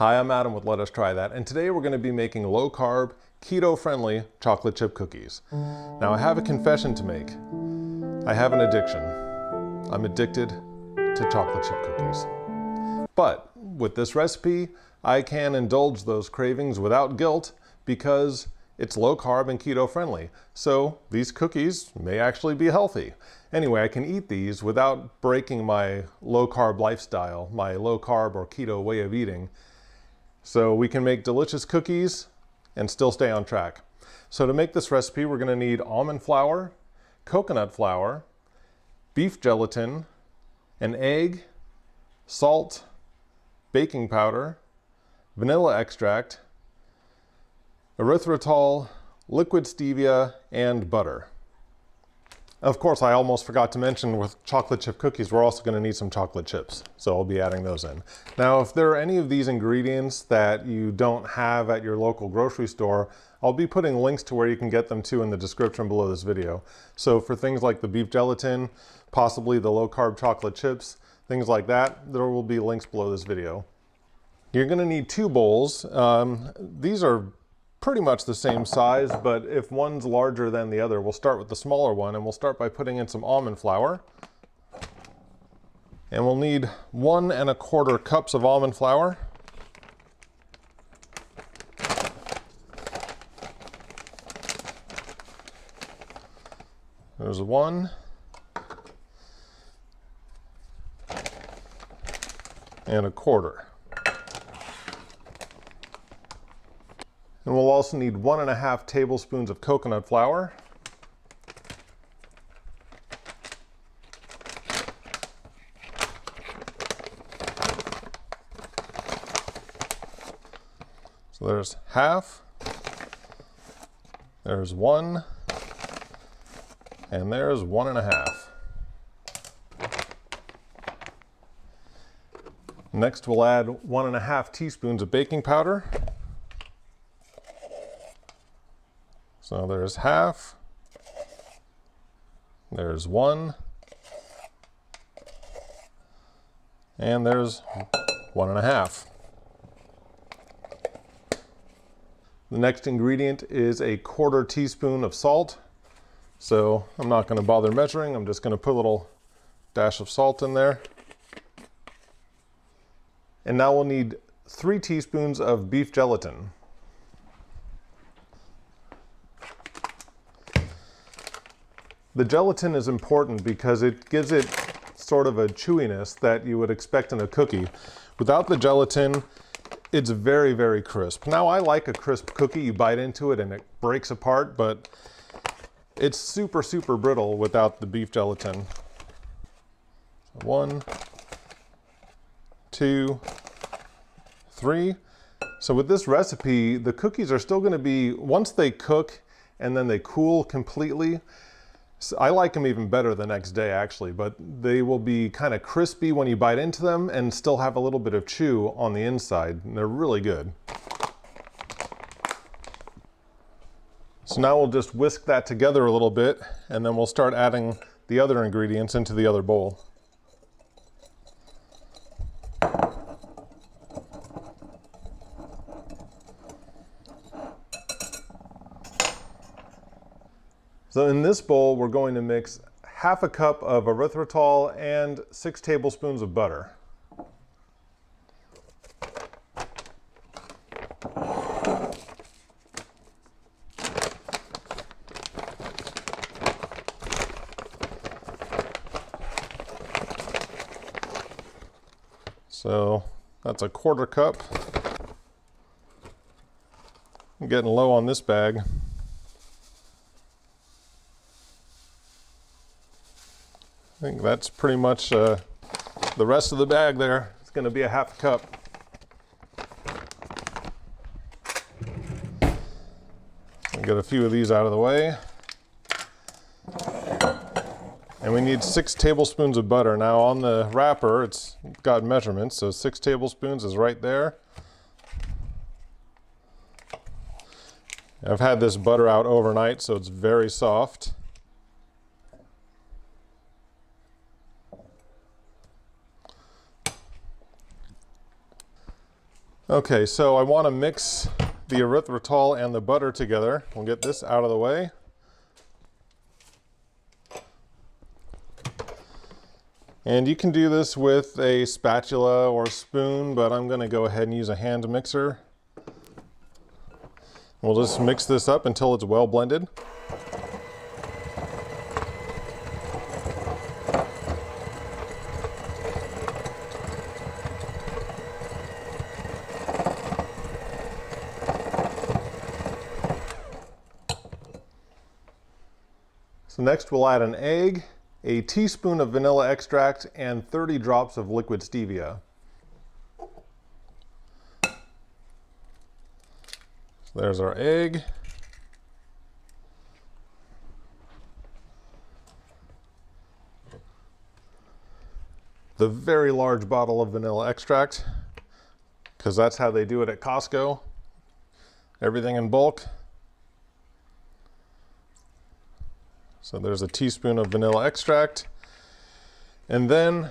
Hi, I'm Adam with Let Us Try That, and today we're going to be making low carb, keto friendly chocolate chip cookies. Now, I have a confession to make. I have an addiction. I'm addicted to chocolate chip cookies. But with this recipe, I can indulge those cravings without guilt because it's low carb and keto friendly. So these cookies may actually be healthy. Anyway, I can eat these without breaking my low carb lifestyle, my low carb or keto way of eating. So we can make delicious cookies and still stay on track. So to make this recipe, we're gonna need almond flour, coconut flour, beef gelatin, an egg, salt, baking powder, vanilla extract, erythritol, liquid stevia, and butter. Of course, I almost forgot to mention with chocolate chip cookies, we're also gonna need some chocolate chips. So I'll be adding those in. Now, if there are any of these ingredients that you don't have at your local grocery store, I'll be putting links to where you can get them too in the description below this video. So for things like the beef gelatin, possibly the low carb chocolate chips, things like that, there will be links below this video. You're gonna need two bowls. Um, these are pretty much the same size, but if one's larger than the other, we'll start with the smaller one and we'll start by putting in some almond flour. And we'll need one and a quarter cups of almond flour. There's one. And a quarter. And we'll also need one and a half tablespoons of coconut flour. So there's half, there's one, and there's one and a half. Next, we'll add one and a half teaspoons of baking powder. So there's half, there's one, and there's one and a half. The next ingredient is a quarter teaspoon of salt. So I'm not going to bother measuring, I'm just going to put a little dash of salt in there. And now we'll need three teaspoons of beef gelatin. The gelatin is important because it gives it sort of a chewiness that you would expect in a cookie. Without the gelatin, it's very, very crisp. Now I like a crisp cookie. You bite into it and it breaks apart, but it's super, super brittle without the beef gelatin. One, two, three. So with this recipe, the cookies are still gonna be, once they cook and then they cool completely, I like them even better the next day actually, but they will be kind of crispy when you bite into them and still have a little bit of chew on the inside. And they're really good. So now we'll just whisk that together a little bit and then we'll start adding the other ingredients into the other bowl. So in this bowl, we're going to mix half a cup of erythritol and six tablespoons of butter. So that's a quarter cup. I'm getting low on this bag. I think that's pretty much uh, the rest of the bag there. It's going to be a half a cup. Get a few of these out of the way. And we need six tablespoons of butter. Now on the wrapper, it's got measurements, so six tablespoons is right there. I've had this butter out overnight, so it's very soft. Okay, so I want to mix the erythritol and the butter together. We'll get this out of the way. And you can do this with a spatula or spoon, but I'm going to go ahead and use a hand mixer. We'll just mix this up until it's well blended. Next we'll add an egg, a teaspoon of vanilla extract, and 30 drops of liquid stevia. So there's our egg. The very large bottle of vanilla extract, because that's how they do it at Costco. Everything in bulk. So there's a teaspoon of vanilla extract and then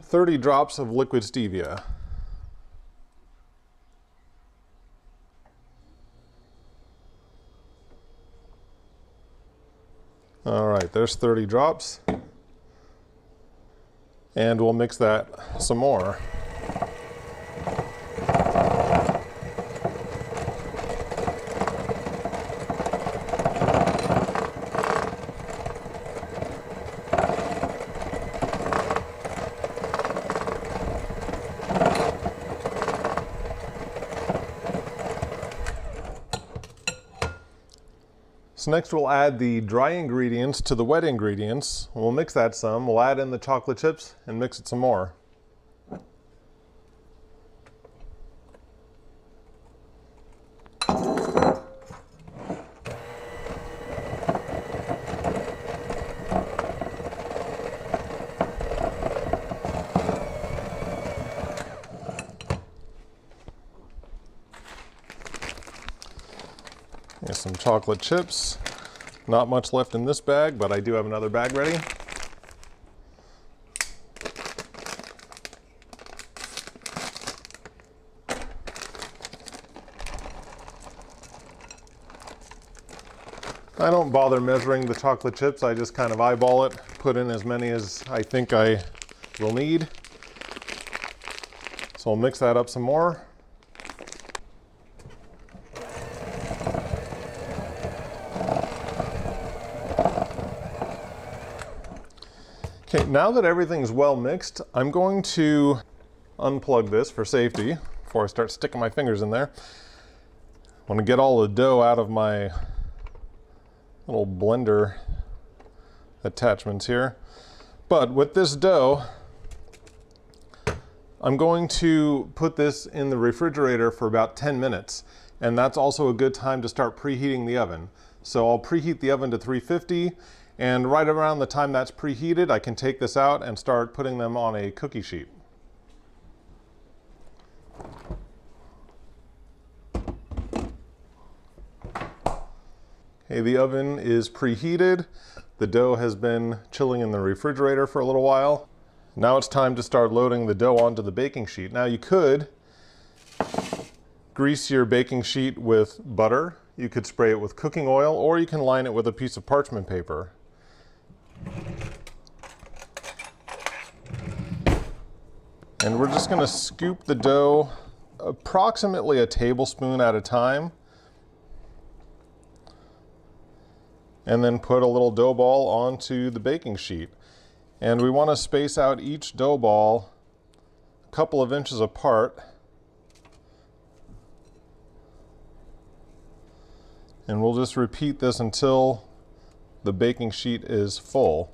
30 drops of liquid stevia. All right, there's 30 drops. And we'll mix that some more. So next we'll add the dry ingredients to the wet ingredients. We'll mix that some. We'll add in the chocolate chips and mix it some more. Some chocolate chips. Not much left in this bag, but I do have another bag ready. I don't bother measuring the chocolate chips. I just kind of eyeball it, put in as many as I think I will need. So I'll mix that up some more. Now that everything's well mixed, I'm going to unplug this for safety before I start sticking my fingers in there. I want to get all the dough out of my little blender attachments here. But with this dough, I'm going to put this in the refrigerator for about 10 minutes. And that's also a good time to start preheating the oven. So I'll preheat the oven to 350 and right around the time that's preheated, I can take this out and start putting them on a cookie sheet. Okay, the oven is preheated. The dough has been chilling in the refrigerator for a little while. Now it's time to start loading the dough onto the baking sheet. Now you could grease your baking sheet with butter. You could spray it with cooking oil or you can line it with a piece of parchment paper. And we're just gonna scoop the dough approximately a tablespoon at a time. And then put a little dough ball onto the baking sheet. And we wanna space out each dough ball a couple of inches apart. And we'll just repeat this until the baking sheet is full.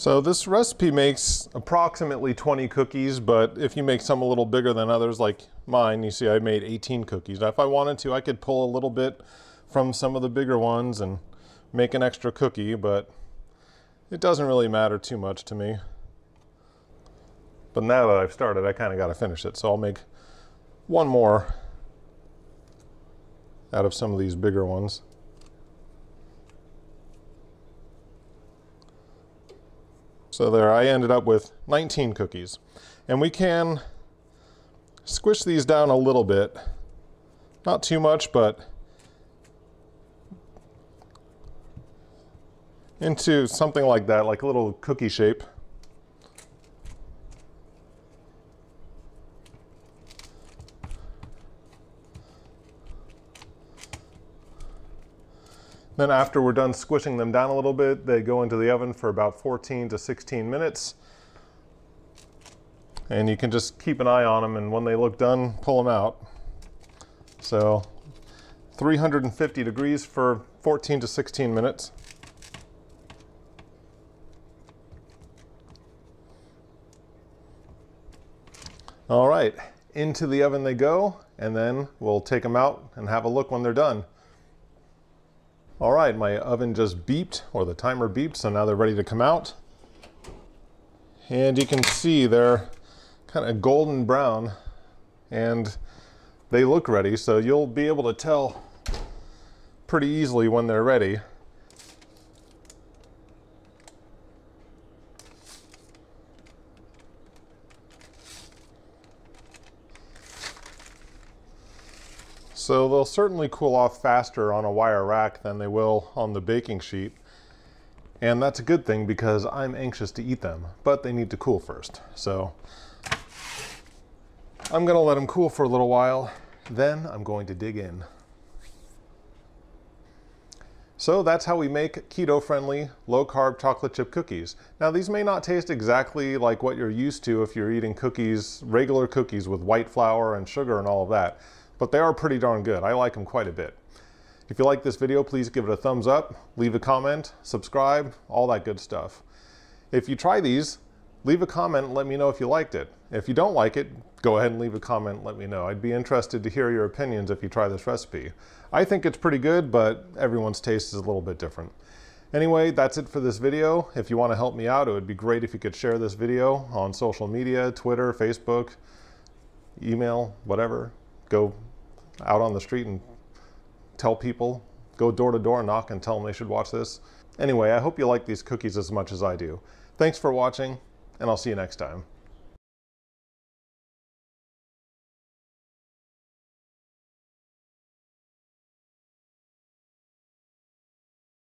So this recipe makes approximately 20 cookies, but if you make some a little bigger than others like mine, you see I made 18 cookies. Now if I wanted to, I could pull a little bit from some of the bigger ones and make an extra cookie, but it doesn't really matter too much to me. But now that I've started, I kind of got to finish it. So I'll make one more out of some of these bigger ones. So there I ended up with 19 cookies. And we can squish these down a little bit. Not too much, but into something like that, like a little cookie shape. Then after we're done squishing them down a little bit, they go into the oven for about 14 to 16 minutes. And you can just keep an eye on them and when they look done, pull them out. So 350 degrees for 14 to 16 minutes. All right, into the oven they go, and then we'll take them out and have a look when they're done. All right, my oven just beeped, or the timer beeped, so now they're ready to come out. And you can see they're kind of golden brown, and they look ready, so you'll be able to tell pretty easily when they're ready. So they'll certainly cool off faster on a wire rack than they will on the baking sheet. And that's a good thing because I'm anxious to eat them, but they need to cool first. So I'm gonna let them cool for a little while, then I'm going to dig in. So that's how we make keto-friendly, low-carb chocolate chip cookies. Now these may not taste exactly like what you're used to if you're eating cookies, regular cookies with white flour and sugar and all of that but they are pretty darn good. I like them quite a bit. If you like this video, please give it a thumbs up, leave a comment, subscribe, all that good stuff. If you try these, leave a comment and let me know if you liked it. If you don't like it, go ahead and leave a comment and let me know. I'd be interested to hear your opinions if you try this recipe. I think it's pretty good, but everyone's taste is a little bit different. Anyway, that's it for this video. If you want to help me out, it would be great if you could share this video on social media, Twitter, Facebook, email, whatever. Go out on the street and tell people, go door to door, knock and tell them they should watch this. Anyway, I hope you like these cookies as much as I do. Thanks for watching, and I'll see you next time.